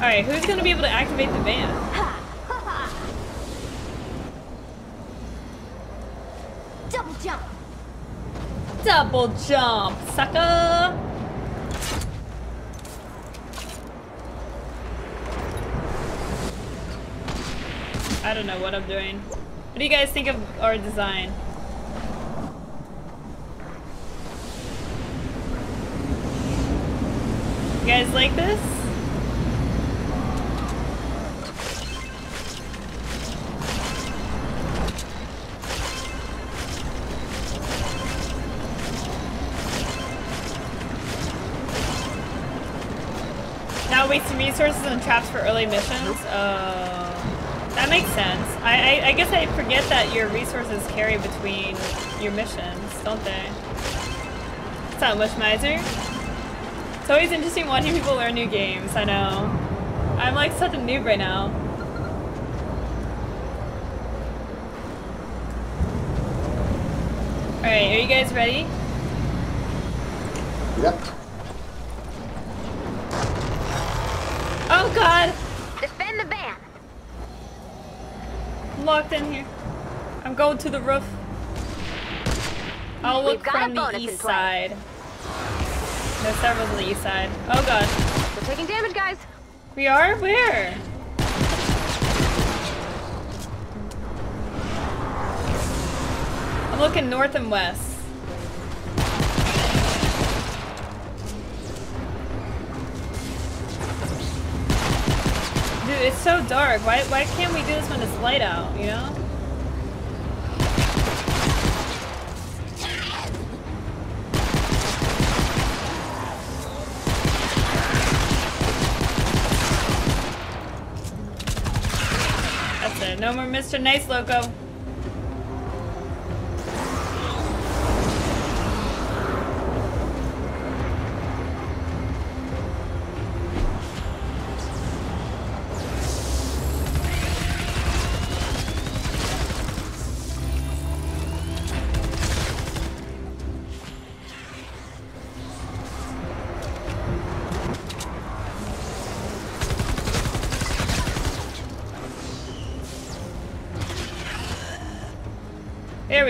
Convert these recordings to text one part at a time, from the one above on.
Alright, who's gonna be able to activate the van? Double jump. Double jump, sucker! I don't know what I'm doing. What do you guys think of our design? You guys like this? Resources and traps for early missions? Oh, that makes sense. I, I, I guess I forget that your resources carry between your missions, don't they? It's not much miser. It's always interesting watching people learn new games, I know. I'm like such a noob right now. Alright, are you guys ready? Yep. Oh god! Defend the van. I'm locked in here. I'm going to the roof. I'll look We've got a from the east side. There's several on the east side. Oh god. We're taking damage, guys. We are? Where? I'm looking north and west. It's so dark. Why, why can't we do this when it's light out, you know? That's it. No more Mr. Nice Lowco.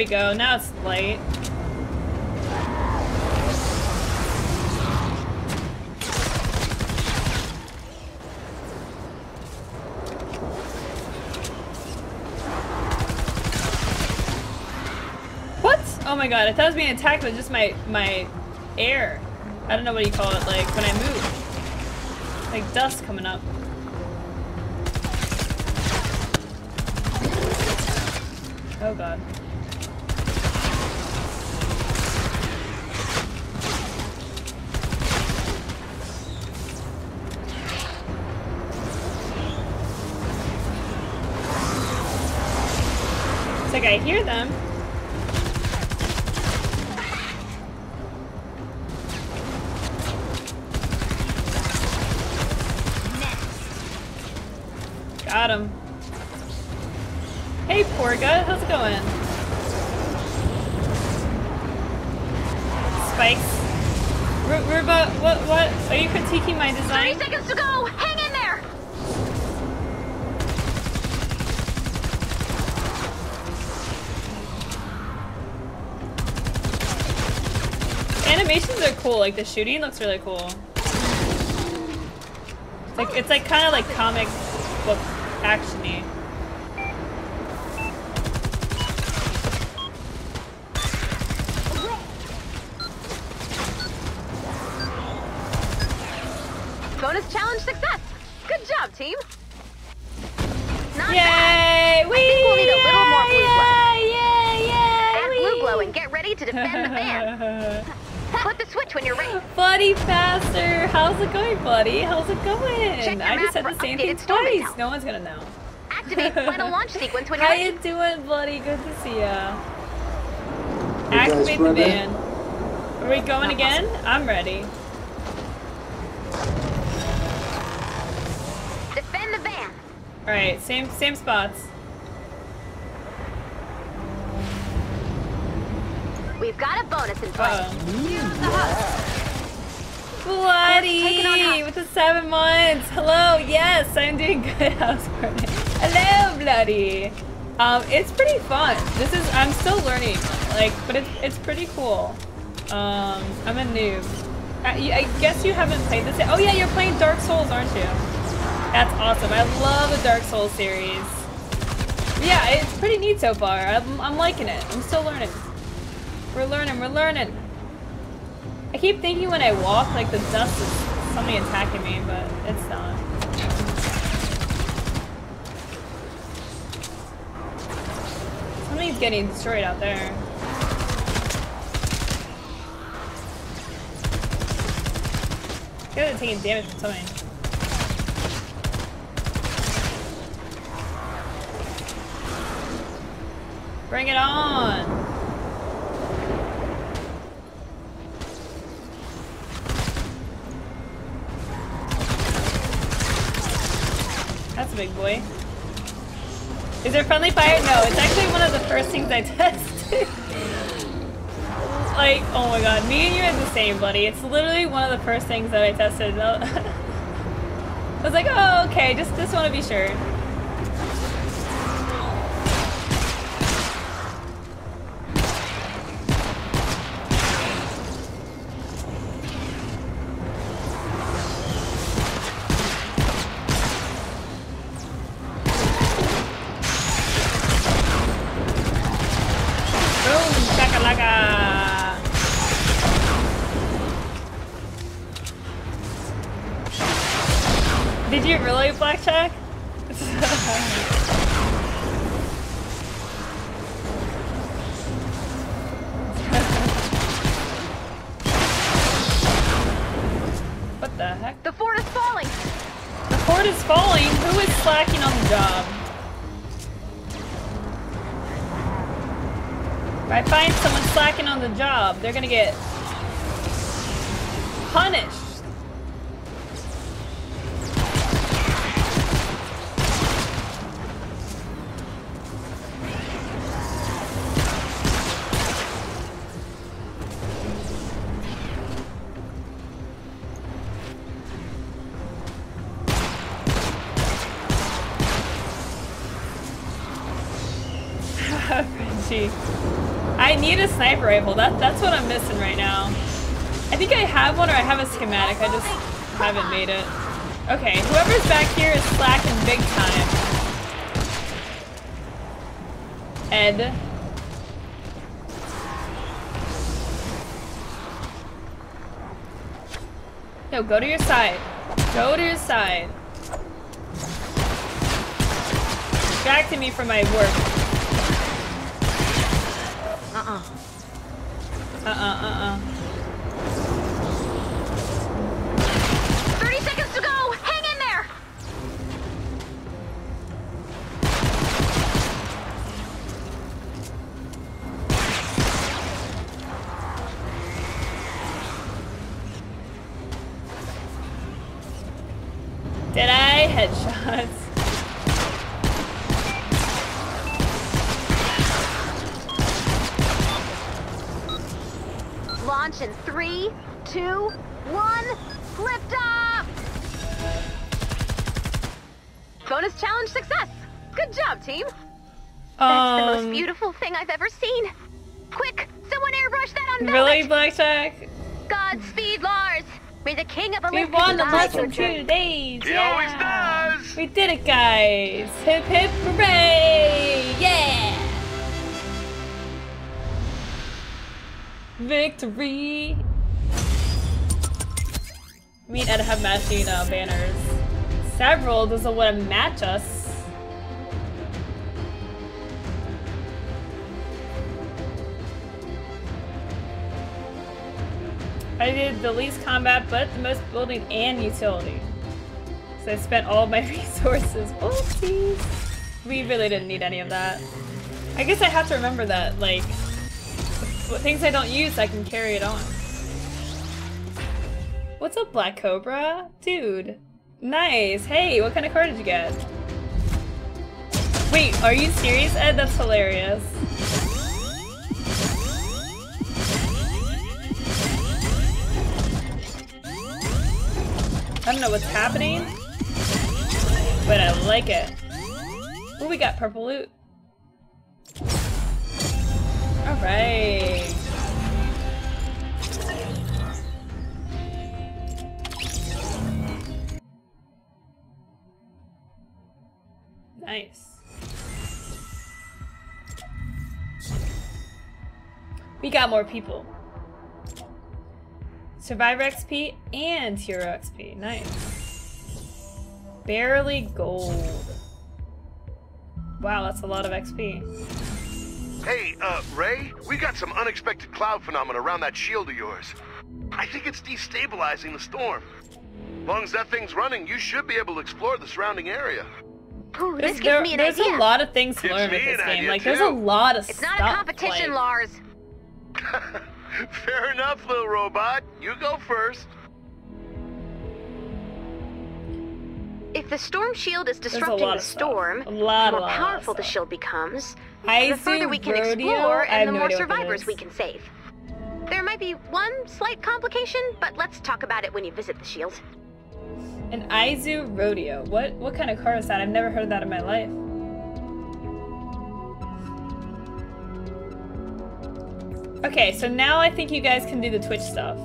We go. Now it's light. What? Oh my god, I thought I was being attacked with just my my air. I don't know what you call it, like when I move. Like dust coming up. Oh god. Like I hear them. Animations are cool, like the shooting looks really cool. It's like, it's like kind of like comic book actiony. Bonus challenge success. Good job, team. Not Yay! bad. Wee! think we'll need a little more blue glow. Yeah, yeah, Add blue glow and get ready to defend the van. Flip the switch when you're ready. Buddy faster! How's it going, buddy? How's it going? I just said the same thing twice. account. No one's gonna know. Activate final launch sequence when you're How ready. you doing, buddy? Good to see ya. You Activate the van. Are we going again? I'm ready. Defend the van. All right, same same spots. We've got a bonus in play. Uh oh. Bloody with the seven months. Hello, yes, I'm doing good. How's Hello, Bloody. Um, it's pretty fun. This is I'm still learning, like, but it's it's pretty cool. Um, I'm a noob. I, I guess you haven't played this yet. Oh yeah, you're playing Dark Souls, aren't you? That's awesome. I love the Dark Souls series. Yeah, it's pretty neat so far. I'm, I'm liking it. I'm still learning. We're learning, we're learning. I keep thinking when I walk, like the dust is something attacking me, but it's not. Something's getting destroyed out there. At taking damage from something. Bring it on! Big boy. Is there friendly fire? No, it's actually one of the first things I tested. like, oh my god, me and you are the same, buddy. It's literally one of the first things that I tested. I was like, oh, okay, just, just want to be sure. Saga! Did you really blackjack? The job, they're gonna get punished. I need a sniper rifle. That, that's what I'm missing right now. I think I have one or I have a schematic. I just haven't made it. Okay, whoever's back here is slacking big time. Ed. No, go to your side. Go to your side. Distracting me from my work. Uh-uh. Uh-uh, uh-uh. 30 seconds to go! Hang in there! Did I? Headshots. launch in three, two, one, lift off! Bonus challenge success! Good job, team! That's the most Um, beautiful thing I've ever seen! Quick, someone airbrush that on Really, Velvet! Blackjack? Godspeed, Lars! We're the king of We Olympus won the guide last two days. He yeah. always does. We did it, guys. Hip hip hooray! Yeah! Victory! Me and Ed have matching uh, banners. Several doesn't want to match us. I did the least combat, but the most building and utility. So I spent all my resources. Oopsies! We really didn't need any of that. I guess I have to remember that, like, things I don't use, I can carry it on. What's up, Black Cobra? Dude. Nice. Hey, what kind of card did you get? Wait, are you serious, Ed? That's hilarious. I don't know what's happening, but I like it. Oh, we got purple loot. Alright. Nice. We got more people. Survivor XP and Hero XP. Nice. Barely gold. Wow, that's a lot of XP. Hey, uh, Ray, we got some unexpected cloud phenomena around that shield of yours. I think it's destabilizing the storm. As long as that thing's running, you should be able to explore the surrounding area. Ooh, There's, this there- me an there's idea. a lot of things to Gives learn with this game. idea, Like, there's a lot of It's stuff. not a competition, like- Lars. Fair enough, little robot. You go first. If the storm shield is disrupting the storm, lot, the more lot, a lot of powerful the shield becomes, I the further we can rodeo, explore, and the no more idea what that survivors we can save. There might be one slight complication, but let's talk about it when you visit the shield. An Aizu Rodeo. What what kind of car is that? I've never heard that in my life. Okay, so now I think you guys can do the Twitch stuff.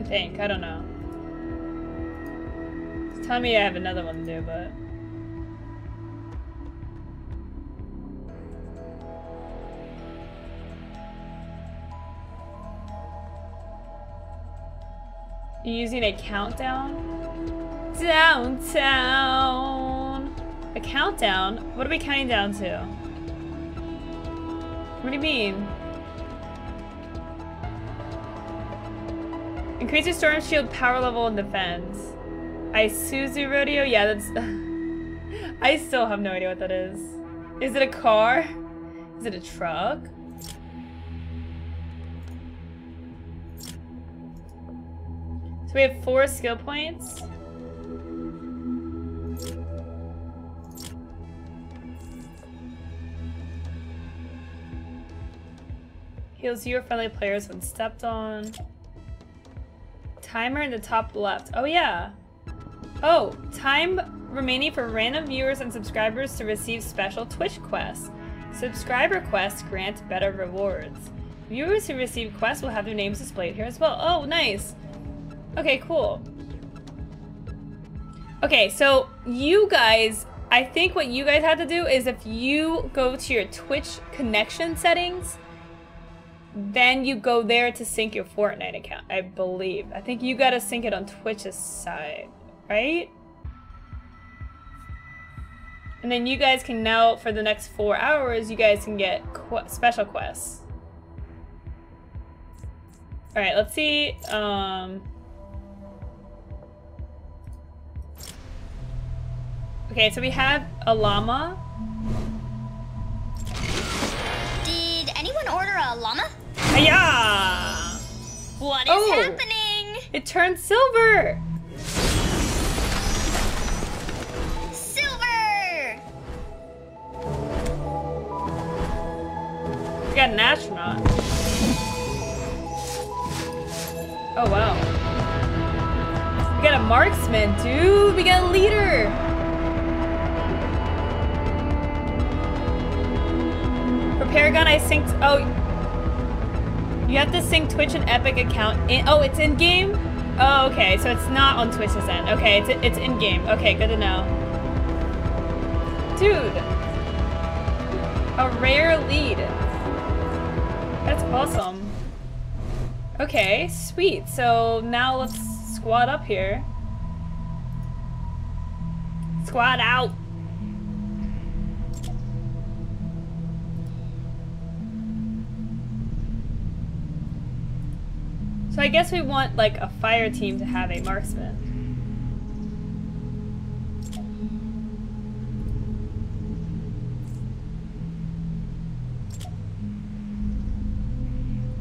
I think. I don't know. Telling me I have another one to do, but... using a countdown? Downtown! A countdown? What are we counting down to? What do you mean? Increase your storm shield power level and defense. Isuzu Rodeo? Yeah, that's... I still have no idea what that is. Is it a car? Is it a truck? We have four skill points. Heals you or friendly players when stepped on. Timer in the top left. Oh yeah. Oh, time remaining for random viewers and subscribers to receive special Twitch quests. Subscriber quests grant better rewards. Viewers who receive quests will have their names displayed here as well. Oh, nice. Okay, cool. Okay, so you guys, I think what you guys have to do is if you go to your Twitch connection settings, then you go there to sync your Fortnite account, I believe. I think you gotta sync it on Twitch's side, right? And then you guys can now, for the next four hours, you guys can get qu- special quests. Alright, let's see. Um, okay, so we have a llama. Did anyone order a llama? Hiya! What is Oh. happening? It turned silver! Silver! We got an astronaut. Oh wow. We got a marksman, dude! We got a leader! For Paragon, I synced. Oh, you have to sync Twitch and Epic account. In, oh, it's in game. Oh, okay. So it's not on Twitch's end. Okay, it's it's in game. Okay, good to know. Dude, a rare lead. That's awesome. Okay, sweet. So now let's squad up here. Squad out. So I guess we want like a fire team to have a marksman.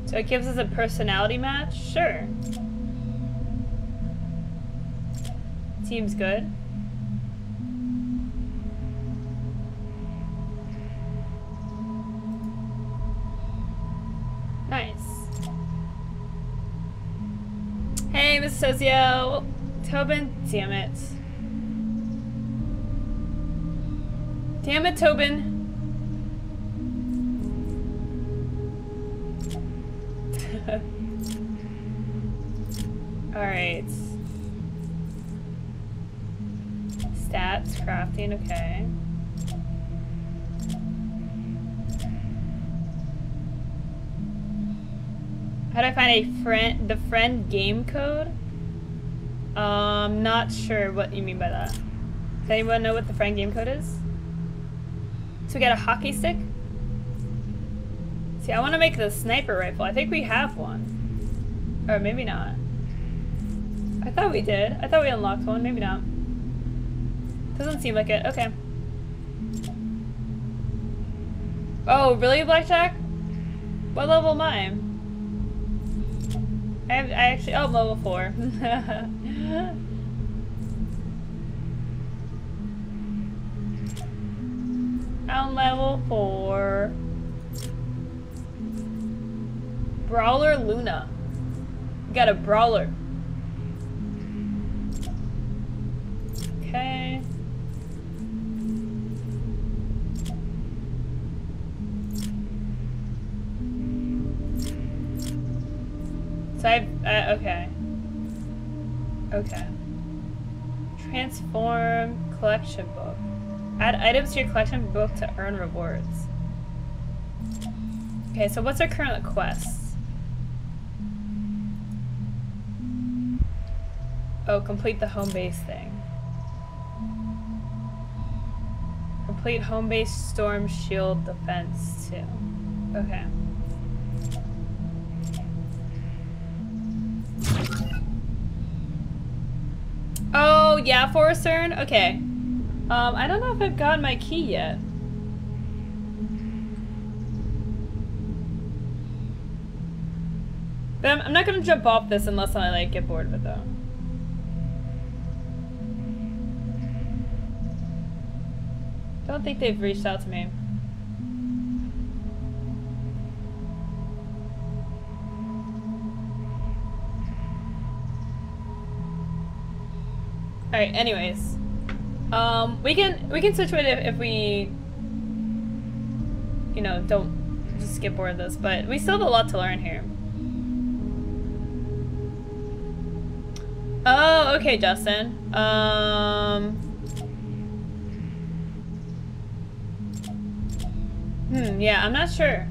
So it gives us a personality match? Sure. Seems good. Hey, is Socio. Tobin, damn it. Damn it, Tobin. Alright. Stats, crafting, okay. How do I find a friend the friend game code? Um, not sure what you mean by that. Does anyone know what the friend game code is? So we got a hockey stick? See, I want to make the sniper rifle. I think we have one. Or maybe not. I thought we did. I thought we unlocked one. Maybe not. Doesn't seem like it. Okay. Oh, really, Blackjack? What level am I? I, have, I actually, oh, I'm level 4. I'm level 4. Brawler Luna. Got a brawler. So I, uh, okay. Okay. Transform collection book. Add items to your collection book to earn rewards. Okay, so what's our current quests? Oh, complete the home base thing. Complete home base storm shield defense too. Okay. Yeah, Forestern? Okay. Um, I don't know if I've gotten my key yet. But I'm, I'm not gonna jump off this unless I, like, get bored of it, though. Don't think they've reached out to me. Alright, anyways. Um, we can we can switch with it if, we you know, don't just get bored of this, but we still have a lot to learn here. Oh, okay, Justin. Um Hmm, yeah, I'm not sure.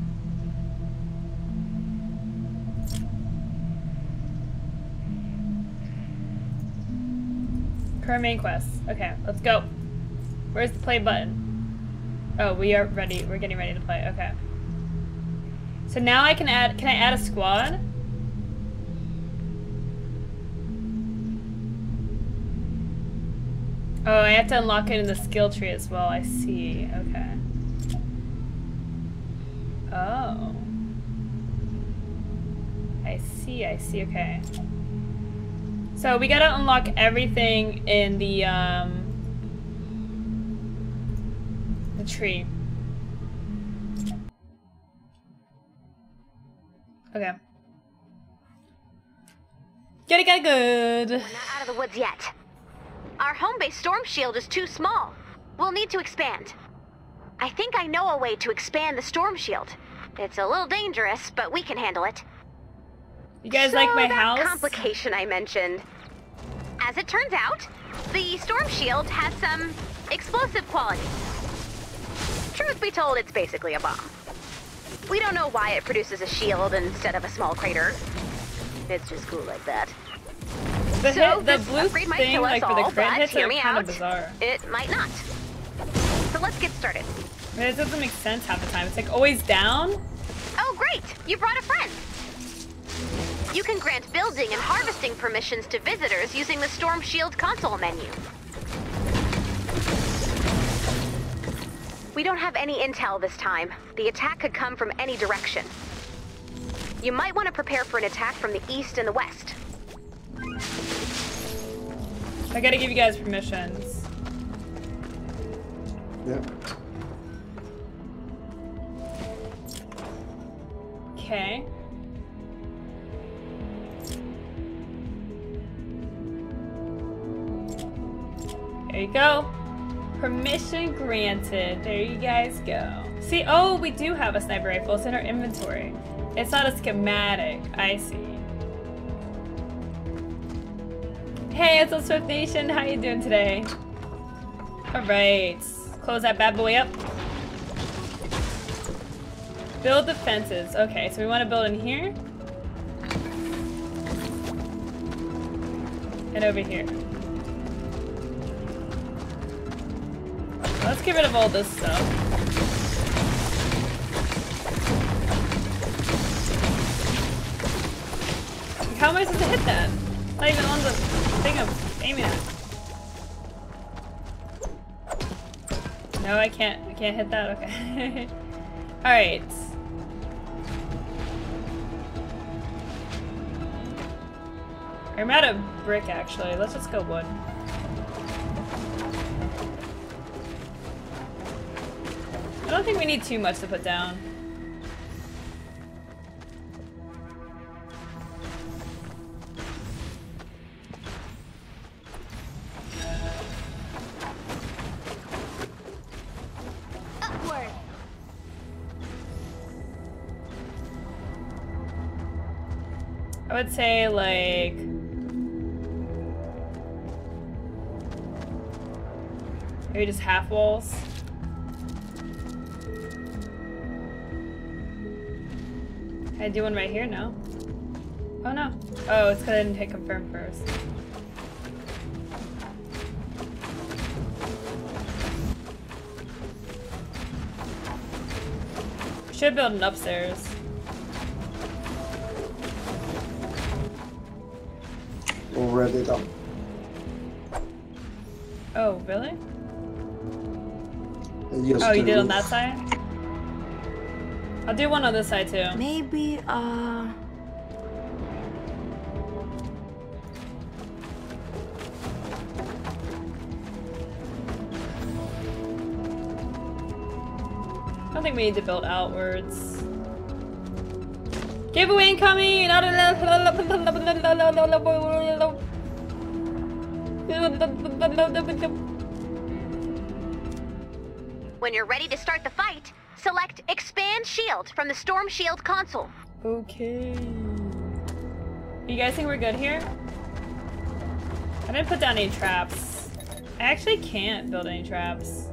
Current main quest. Okay, let's go. Where's the play button? Oh, we are ready. We're getting ready to play. Okay. So now I can add, can I add a squad? Oh, I have to unlock it in the skill tree as well. I see. Okay. Oh. I see, I see, okay. So we gotta unlock everything in the, um, the tree. Okay. Get it, get it good. We're not out of the woods yet. Our home base storm shield is too small. We'll need to expand. I think I know a way to expand the storm shield. It's a little dangerous, but we can handle it. You guys so like my that house? complication I mentioned. As it turns out, the storm shield has some explosive qualities. Truth be told, it's basically a bomb. We don't know why it produces a shield instead of a small crater. It's just cool like that. The, so hit, the blue upgrade might thing, kill us like for all, the crit hits, hear me out. bizarre. It might not. So let's get started. It doesn't make sense half the time. It's like always down. Oh, great! You brought a friend. You can grant building and harvesting permissions to visitors using the Storm Shield console menu. We don't have any intel this time. The attack could come from any direction. You might want to prepare for an attack from the east and the west. I gotta give you guys permissions. Yep. Okay. There you go. Permission granted. There you guys go. See, oh, we do have a sniper rifle. It's in our inventory. It's not a schematic. I see. Hey, it's a Swift Nation. How you doing today? All right. Close that bad boy up. Build the fences. Okay, so we want to build in here. And over here. Let's get rid of all this stuff. How am I supposed to hit that? Not even on the thing I'm aiming at. No, I can't. I can't hit that. Okay. All right. I'm out of brick, actually. Let's just go wood. Don't think we need too much to put down. Upward. I would say like maybe just half walls. I do one right here now? Oh no. Oh, it's because I didn't hit confirm first. Should build an upstairs. Already done. Oh, really? Just Oh, you did on that side? I'll do one on this side too. Maybe, uh... I don't think we need to build outwards. Giveaway incoming! When you're ready to start the fight, select Expand Shield from the Storm Shield console. Okay. You guys think we're good here? I didn't put down any traps. I actually can't build any traps.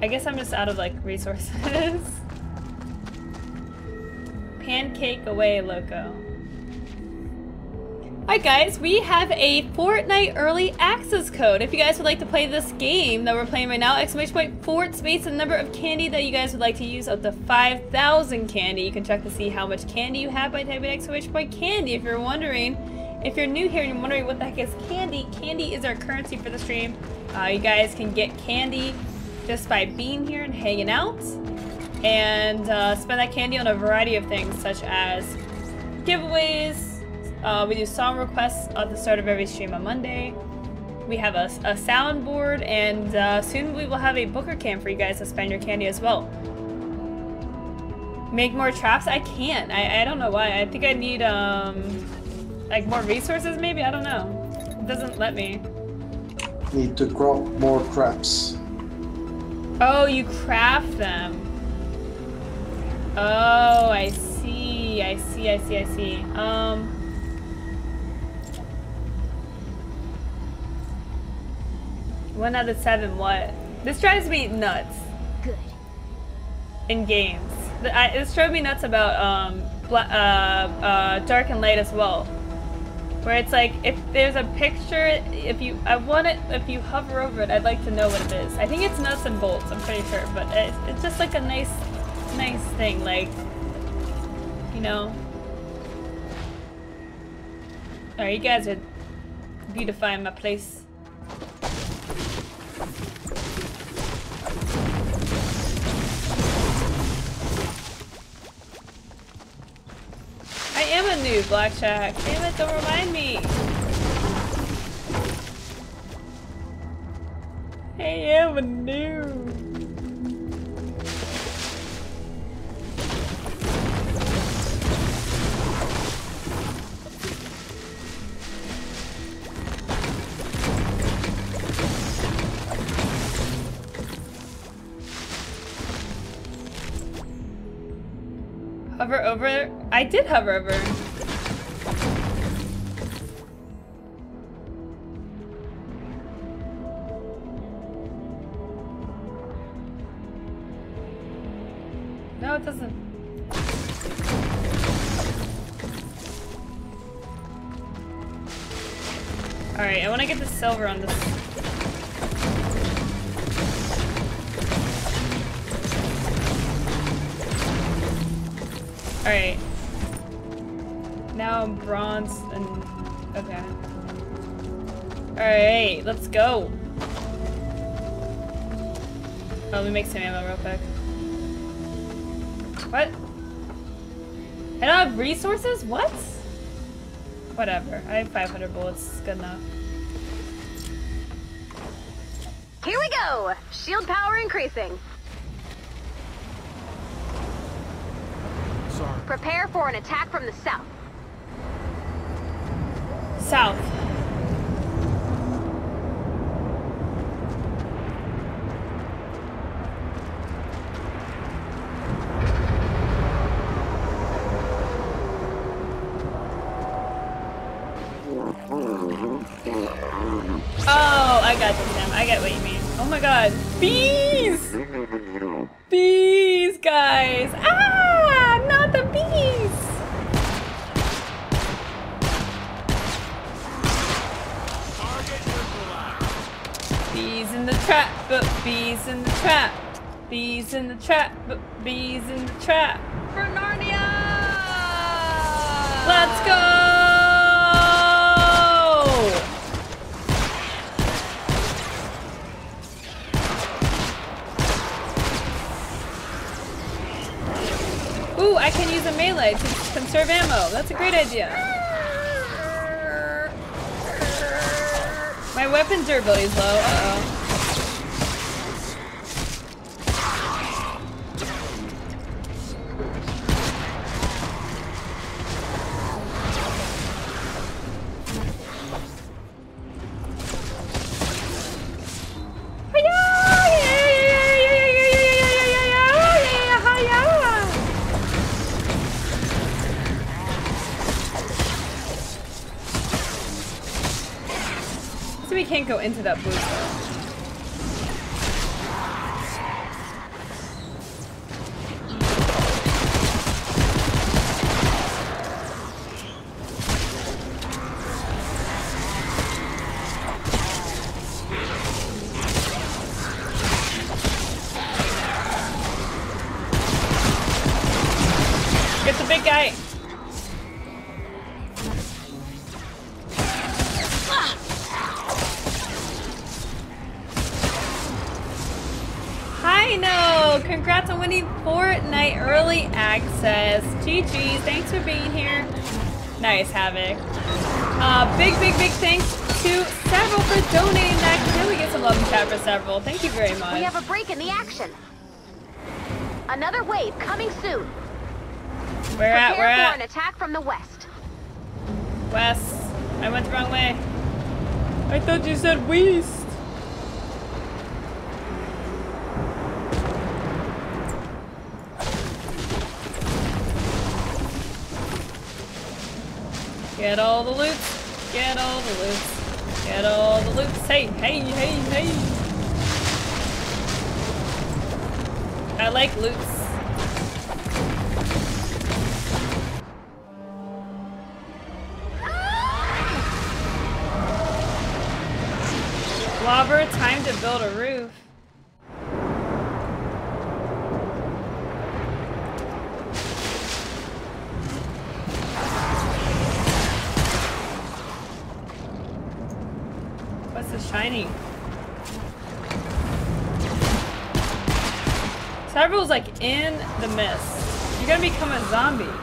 I guess I'm just out of like resources. Pancake away, Lowco. Alright guys, we have a Fortnite early access code. If you guys would like to play this game that we're playing right now, exclamation point Fort space the number of candy that you guys would like to use up to 5,000 candy. You can check to see how much candy you have by typing exclamation point candy. If you're wondering, if you're new here and you're wondering what the heck is candy, candy is our currency for the stream. Uh, you guys can get candy just by being here and hanging out and uh, spend that candy on a variety of things such as giveaways. Uh, we do song requests at the start of every stream on Monday. We have a, a soundboard, and uh, soon we will have a Booker Cam for you guys to spend your candy as well. Make more traps? I can't. I, I don't know why. I think I need um like more resources maybe? I don't know. It doesn't let me. Need to crop more traps. Oh, you craft them. Oh, I see. I see. I see. I see. Um. One out of seven. What? This drives me nuts. Good. In games, I, this drove me nuts about um, uh, uh, Dark and Light as well. Where it's like, if there's a picture, if you, I want it, if you hover over it, I'd like to know what it is. I think it's nuts and bolts, I'm pretty sure, but it's, it's just like a nice, nice thing, like, you know. Alright, you guys are beautifying my place. blackjack. Damn it, don't remind me. Hey, I'm a noob. Hover over. I did hover over. Silver on this. Alright. Now bronze and... Okay. Alright, let's go. Oh, let me make some ammo real quick. What? I don't have resources? What? Whatever. I have 500 bullets. It's good enough. Go! Shield power increasing. Sorry. Prepare for an attack from the south. South. Mm-hmm. Oh, I got this now. I get what you mean. Oh my god. Bees! Bees, guys! Ah! Not the bees! Bees in the trap, but bees in the trap. Bees in the trap, but bees in the trap. For Narnia! Let's go! Can use a melee to conserve ammo. That's a great idea. My weapon durability is low. Uh-oh. Can't go into that booth. GG, thanks for being here. Nice, Havoc. Uh, big, big, big thanks to Several for donating that. Can we get some love in chat for Several? Thank you very much. We have a break in the action. Another wave coming soon. We're at, we're for an attack from the west. West. I went the wrong way. I thought you said west. Get all the loot. Get all the loot. Get all the loot. Hey, hey, hey, hey. I like loots. Lobber, time to build a roof. What's the shiny? Several's like in the mist. You're gonna become a zombie.